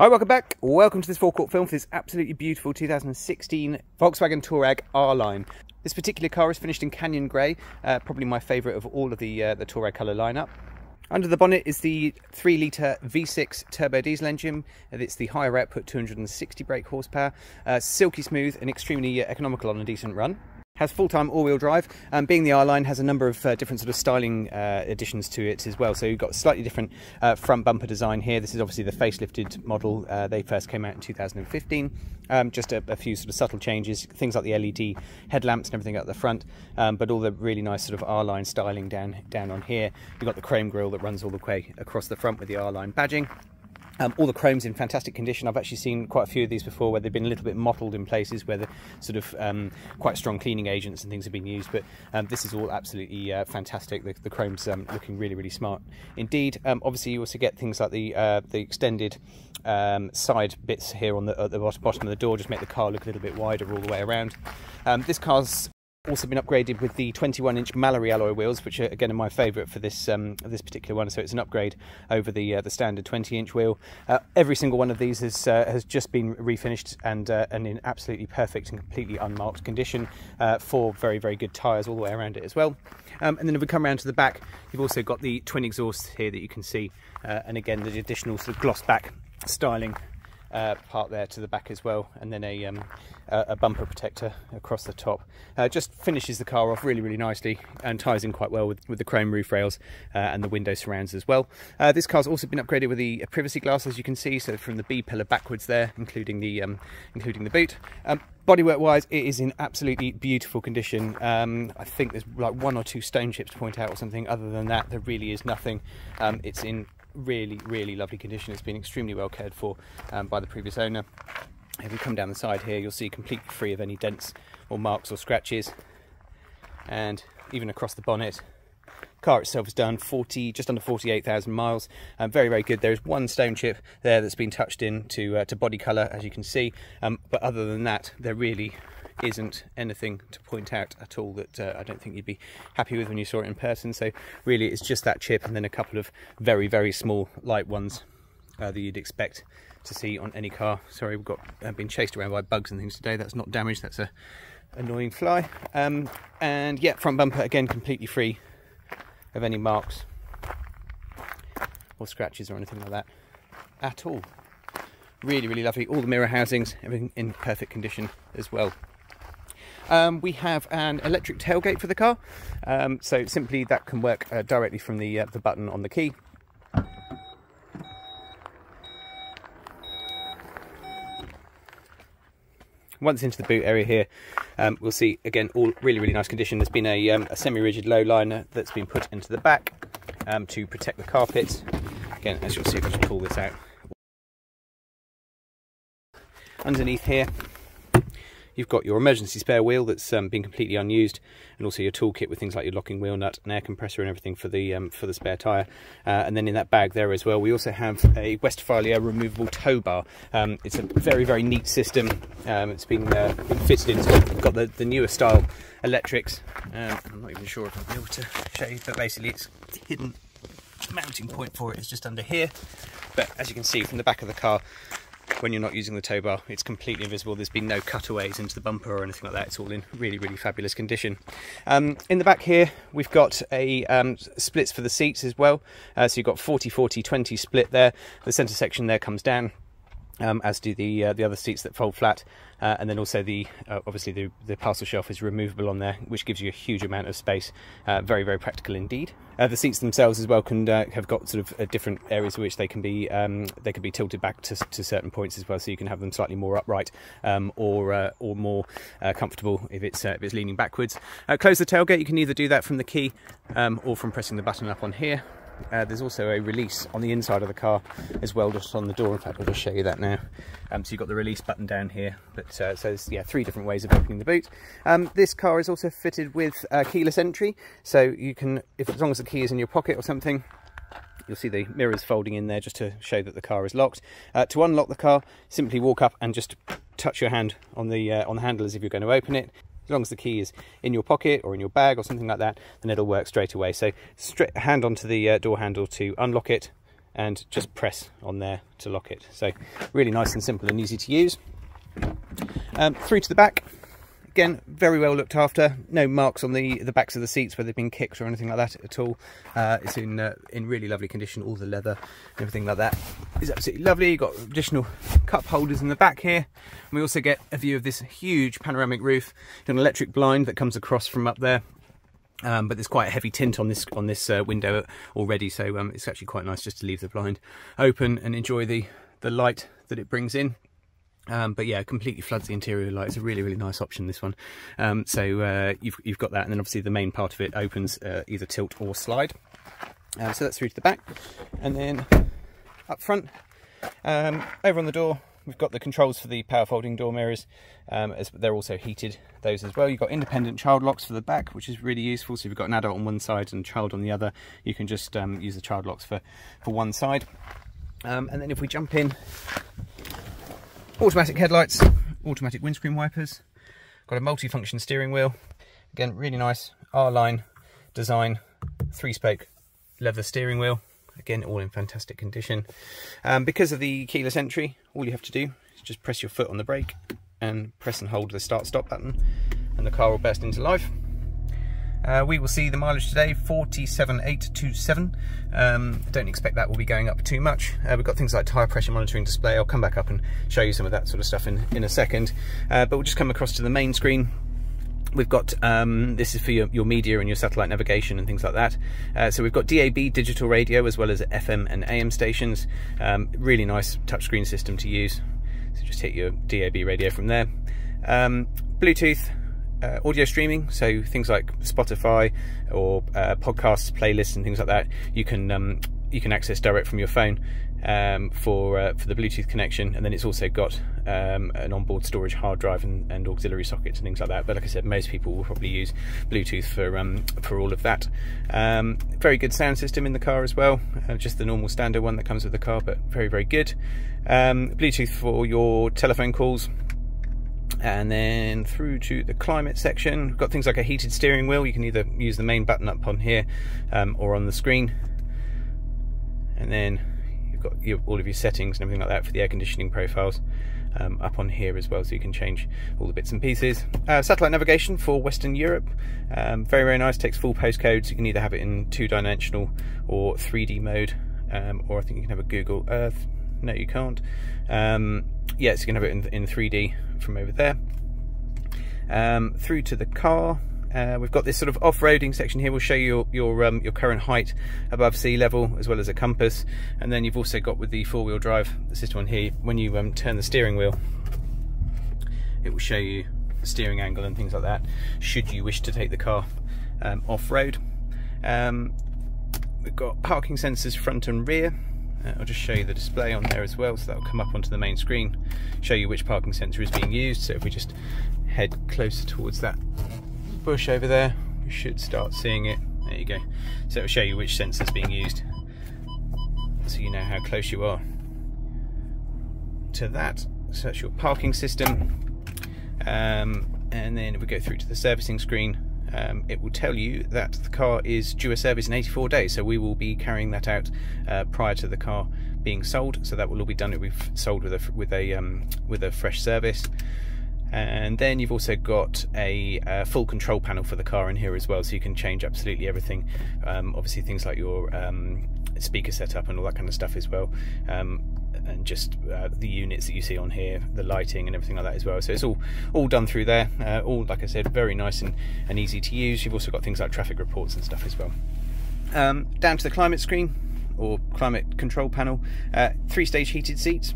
Hi, welcome back. Welcome to this forecourt film for this absolutely beautiful 2016 Volkswagen Touareg R-Line. This particular car is finished in Canyon Grey, uh, probably my favourite of all of the, uh, the Touareg colour lineup. Under the bonnet is the 3 litre V6 turbo diesel engine. It's the higher output 260 brake horsepower, uh, silky smooth and extremely uh, economical on a decent run has full-time all-wheel drive. And being the R-Line has a number of uh, different sort of styling uh, additions to it as well. So you've got slightly different uh, front bumper design here. This is obviously the facelifted model uh, they first came out in 2015 um, just a, a, few sort of subtle changes things like the LED headlamps and everything at the front um, but all the really nice sort of R-Line styling down down on here. You've got the chrome grille that runs all the way across the front with the R-Line badging um, all the chrome's in fantastic condition. I've actually seen quite a few of these before where they've been a little bit mottled in places where the sort of um, quite strong cleaning agents and things have been used. But um, this is all absolutely uh, fantastic. The, the chrome's um, looking really, really smart indeed. Um, obviously, you also get things like the uh, the extended um, side bits here on the, at the bottom of the door, just make the car look a little bit wider all the way around. this car's also been upgraded with the 21 inch Mallory alloy wheels which are again are my favorite for this um, this particular one. So it's an upgrade over the uh, the standard 20 inch wheel. Uh, every single one of these has uh, has just been refinished and uh, and in absolutely perfect and completely unmarked condition uh, for very very good tires all the way around it as well. Um, and then if we come around to the back you've also got the twin exhausts here that you can see uh, and again the additional sort of gloss back styling uh, part there to the back as well and then a, um, a bumper protector across the top. Uh, just finishes the car off really really nicely and ties in quite well with, with the chrome roof rails uh, and the window surrounds as well. Uh, this car's also been upgraded with the privacy glass as you can see so from the B pillar backwards there including the um, including the boot. Um, bodywork wise it is in absolutely beautiful condition. Um, I think there's like one or two stone chips to point out or something. Other than that there really is nothing. Um, it's in really, really lovely condition. It's been extremely well cared for um, by the previous owner. If you come down the side here, you'll see completely free of any dents or marks or scratches. And even across the bonnet, car itself has done 40 just under 48,000 miles um, very very good there is one stone chip there that's been touched in to uh, to body color as you can see um, but other than that they're really isn't anything to point out at all that uh, I don't think you'd be happy with when you saw it in person. So really it's just that chip and then a couple of very, very small light ones uh, that you'd expect to see on any car. Sorry, we've got uh, been chased around by bugs and things today. That's not damaged, that's a annoying fly. Um, and yeah, front bumper again completely free of any marks or scratches or anything like that at all. Really, really lovely. All the mirror housings, everything in perfect condition as well. Um, we have an electric tailgate for the car, um, so simply that can work uh, directly from the, uh, the button on the key. Once into the boot area here, um, we'll see again all really really nice condition. There's been a, um, a semi-rigid low liner that's been put into the back um, to protect the carpet. Again, as you'll see, if I pull this out. Underneath here, You've got your emergency spare wheel that's um, been completely unused, and also your toolkit with things like your locking wheel nut, and air compressor, and everything for the um, for the spare tyre. Uh, and then in that bag there as well, we also have a Westfalia removable tow bar. Um, it's a very very neat system. Um, it's been, uh, been fitted in. It's got the, the newer style electrics. Um, I'm not even sure if I'll be able to show you, but basically it's hidden mounting point for it is just under here. But as you can see from the back of the car, when you're not using the tow bar it's completely invisible. There's been no cutaways into the bumper or anything like that. It's all in really really fabulous condition. Um, in the back here we've got a um, splits for the seats as well. Uh, so you've got 40 40 20 split there. The center section there comes down um, as do the uh, the other seats that fold flat, uh, and then also the uh, obviously the the parcel shelf is removable on there, which gives you a huge amount of space. Uh, very very practical indeed. Uh, the seats themselves as well can uh, have got sort of different areas which they can be um, they can be tilted back to, to certain points as well, so you can have them slightly more upright um, or or more comfortable if it's if it's leaning backwards. close the tailgate. You can either do that from the key um, or from pressing the button up on here. Uh, there's also a release on the inside of the car as well, just on the door. In fact, I'll just show you that now. Um, so you've got the release button down here, but uh, so there's yeah three different ways of opening the boot. Um, this car is also fitted with uh, keyless entry, so you can, if as long as the key is in your pocket or something, you'll see the mirrors folding in there just to show that the car is locked. Uh, to unlock the car, simply walk up and just touch your hand on the uh, on the handle as if you're going to open it. As long as the key is in your pocket or in your bag or something like that, then it'll work straight away. So straight hand onto the uh, door handle to unlock it, and just press on there to lock it. So really nice and simple and easy to use. Um, through to the back, again, very well looked after. No marks on the, the backs of the seats where they've been kicked or anything like that at all. Uh, it's in uh, in really lovely condition. All the leather, everything like that is absolutely lovely. You've got additional cup holders in the back here. And we also get a view of this huge panoramic roof, an electric blind that comes across from up there. Um, but there's quite a heavy tint on this on this uh, window already, so um, it's actually quite nice just to leave the blind open and enjoy the the light that it brings in. Um, but yeah, completely floods the interior light. It's a really, really nice option, this one. Um, so uh, you've, you've got that, and then obviously the main part of it opens uh, either tilt or slide. Uh, so that's through to the back. And then up front, um, over on the door, we've got the controls for the power folding door mirrors. Um, as they're also heated, those as well. You've got independent child locks for the back, which is really useful. So if you've got an adult on one side and a child on the other, you can just um, use the child locks for, for one side. And then if we jump in automatic headlights, automatic windscreen wipers, got a multi-function steering wheel. Again, really nice R-line design, three-spoke leather steering wheel. Again, all in fantastic condition. Um, because of the keyless entry, all you have to do is just press your foot on the brake and press and hold the start-stop button and the car will burst into life. Uh, we will see the mileage today, 47,827. Um, don't expect that will be going up too much. Uh, we've got things like tyre pressure monitoring display. I'll come back up and show you some of that sort of stuff in, in a second. Uh, but we'll just come across to the main screen. We've got, um, this is for your, your, media and your satellite navigation and things like that. Uh, so we've got DAB digital radio as well as FM and AM stations. Um, really nice touchscreen system to use. So just hit your DAB radio from there. Um, Bluetooth, uh, audio streaming, so things like Spotify or uh, podcasts, playlists, and things like that. You can um, you can access direct from your phone um, for uh, for the Bluetooth connection, and then it's also got um, an onboard storage hard drive and, and, auxiliary sockets and things like that. But like I said, most people will probably use Bluetooth for um, for all of that. Um, very good sound system in the car as well, uh, just the normal standard one that comes with the car, but very very good. Um, Bluetooth for your telephone calls and then through to the climate section we've got things like a heated steering wheel. You can either use the main button up on here um, or on the screen. And then you've got your, all of your settings and everything like that for the air conditioning profiles um, up on here as well so you can change all the bits and pieces. Uh, satellite navigation for Western Europe um, very very nice. Takes full postcodes. You can either have it in two-dimensional or 3D mode um, or I think you can have a Google Earth. No you can't. Um, yeah, so you can have it in, in 3D from over there. Um, through to the car. Uh, we've got this sort of off-roading section here. We'll show you your your, um, your, current height above sea level, as well as a compass. And then you've also got with the four-wheel drive system on here. When you um, turn the steering wheel, it will show you the steering angle and things like that. Should you wish to take the car um, off-road, um, we've got parking sensors front and rear. Uh, I'll just show you the display on there as well, so that will come up onto the main screen, show you which parking sensor is being used. So if we just head closer towards that bush over there, we should start seeing it. There you go. So it will show you which sensor is being used, so you know how close you are to that. So that's your parking system. Um, and then we go through to the servicing screen, um, it will tell you that the car is due a service in 84 days. So we will be carrying that out uh, prior to the car being sold. So that will all be done. If we've sold with a with a um, with a fresh service. And then you've also got a, a, full control panel for the car in here as well, so you can change absolutely everything. Um, obviously, things like your um, speaker setup and all that kind of stuff as well. And just uh, the units that you see on here, the lighting and everything like that as well. So it's all all done through there. Uh, all, like I said, very nice and, and easy to use. You've also got things like traffic reports and stuff as well. Um, down to the climate screen or climate control panel, uh, three-stage heated seats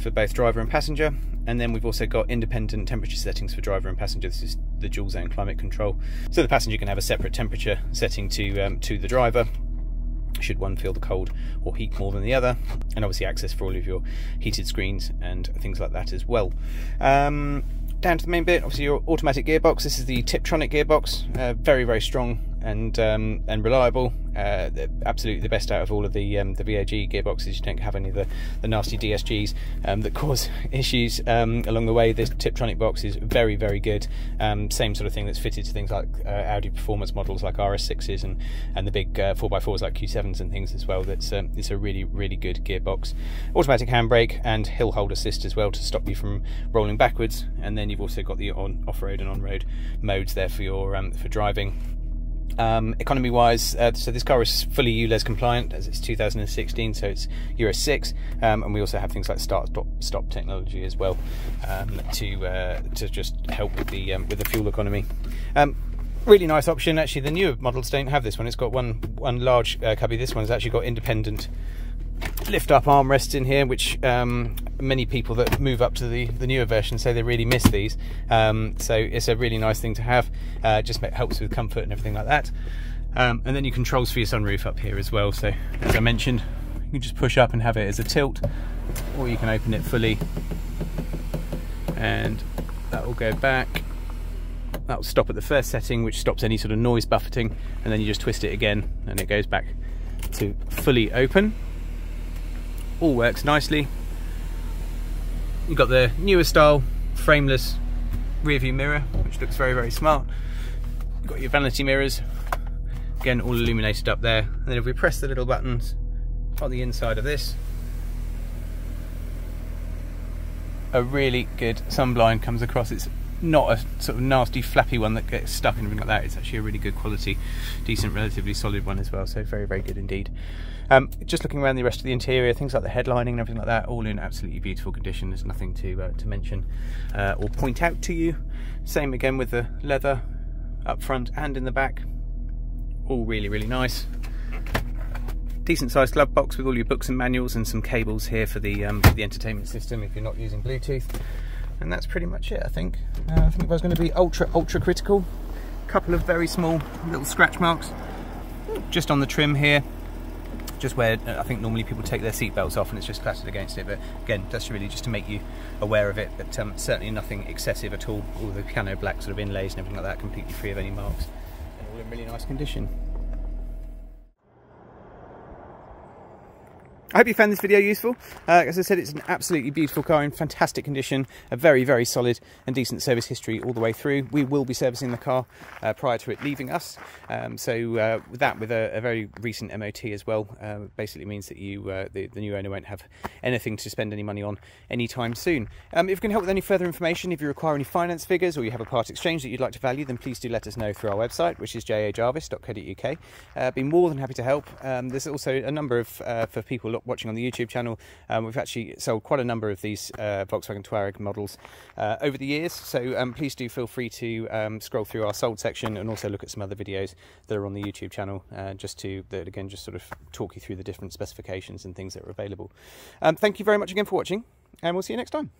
for both driver and passenger. And then we've also got independent temperature settings for driver and passenger. This is the dual zone climate control. So the passenger can have a separate temperature setting to um, to the driver should one feel the cold or heat more than the other and obviously access for all of your heated screens and things like that as well. Um, down to the main bit obviously your automatic gearbox. This is the tiptronic gearbox uh, very very strong and um, and reliable. Uh, absolutely the best out of all of the um, the VAG gearboxes. You don't have any of the, the nasty DSGs um, that cause issues um, along the way. This Tiptronic box is very very good. Um, same sort of thing that's fitted to things like uh, Audi performance models like RS6s and and the big uh, 4x4s like Q7s and things as well. That's um, it's a really really good gearbox. Automatic handbrake and hill hold assist as well to stop you from rolling backwards. And then you've also got the on off road and on road modes there for your for driving um, economy wise, uh, so this car is fully ULEZ compliant as it's 2016, so it's Euro 6, um, and we also have things like start stop, stop technology as well um, to uh, to just help with the um, with the fuel economy. Um, really nice option. Actually, the newer models don't have this one. It's got one one large uh, cubby. This one's actually got independent lift up armrests in here, which um, many people that move up to the, the newer version say they really miss these. Um, so it's a really nice thing to have. Uh, just helps with comfort and everything like that. Um, and then you controls for your sunroof up here as well. So as I mentioned, you can just push up and have it as a tilt, or you can open it fully, and that will go back. That will stop at the first setting, which stops any sort of noise buffeting, and then you just twist it again, and it goes back to fully open all works nicely. You've got the newer style frameless rear view mirror, which looks very, very smart. You've got your vanity mirrors, again, all illuminated up there. And then if we press the little buttons on the inside of this, a really good sunblind comes across. It's not a sort of nasty flappy one that gets stuck and everything like that. It's actually a really good quality, decent, relatively solid one as well. So very, very good indeed. Um, just looking around the rest of the interior, things like the headlining and everything like that, all in absolutely beautiful condition. There's nothing to uh, to mention uh, or point out to you. Same again with the leather up front and in the back. All really, really nice. Decent sized glove box with all your books and manuals and some cables here for the um, for the entertainment system if you're not using Bluetooth and that's pretty much it I think. Uh, I think if I was going to be ultra ultra critical a couple of very small little scratch marks just on the trim here just where uh, I think normally people take their seatbelts off and it's just clattered against it but again that's really just to make you aware of it but um, certainly nothing excessive at all all the piano black sort of inlays and everything like that completely free of any marks. And all in really nice condition I hope you found this video useful. Uh, as I said, it's an absolutely beautiful car in fantastic condition, a very, very solid and decent service history all the way through. We will be servicing the car uh, prior to it leaving us. Um, so uh, that, with a, a, very recent MOT as well, uh, basically means that you, uh, the, the, new owner won't have anything to spend any money on anytime soon. Um, if you can help with any further information, if you require any finance figures or you have a part exchange that you'd like to value, then please do let us know through our website, which is jajarvis.co.uk. Uh, be more than happy to help. Um, there's also a number of, for people watching on the YouTube channel, um, we've actually sold quite a number of these uh, Volkswagen Touareg models uh, over the years. So um, please do feel free to um, scroll through our sold section and also look at some other videos that are on the YouTube channel, uh, just to that again just sort of talk you through the different specifications and things that are available. Um, thank you very much again for watching, and we'll see you next time.